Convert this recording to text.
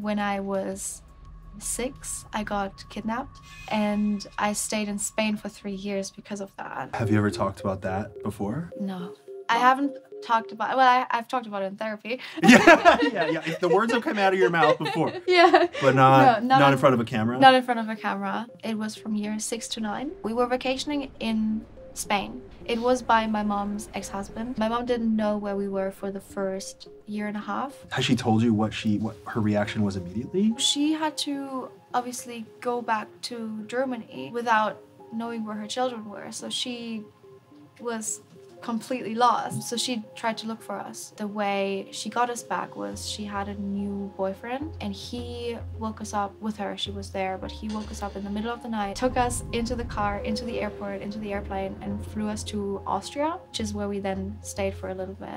When I was six, I got kidnapped and I stayed in Spain for three years because of that. Have you ever talked about that before? No. I haven't talked about well I, I've talked about it in therapy. yeah, yeah, yeah. If the words have come out of your mouth before, yeah. but not No, not, not in front of a camera. Not in front of a camera. It was from year six to nine. We were vacationing in Spain. It was by my mom's ex-husband. My mom didn't know where we were for the first year and a half. Has she told you what she what her reaction was immediately? She had to obviously go back to Germany without knowing where her children were. So she was completely lost. So she tried to look for us. The way she got us back was she had a new boyfriend and he woke us up with her. She was there, but he woke us up in the middle of the night, took us into the car, into the airport, into the airplane, and flew us to Austria, which is where we then stayed for a little bit.